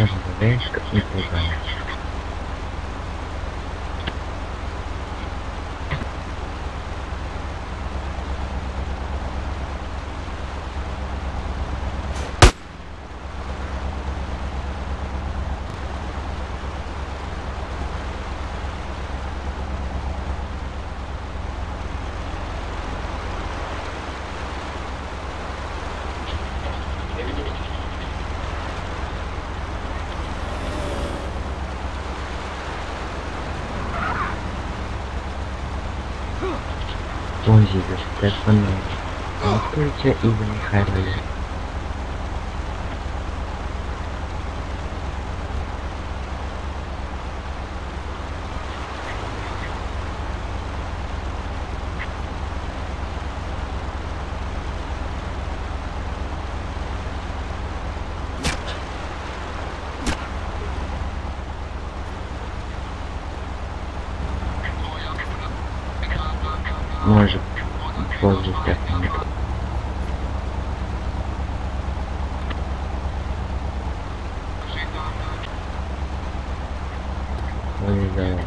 ferro doméstica e empresarial. Позже Стефана. Откройте Игорь Михайлович. может воздуха нет. Ой, да.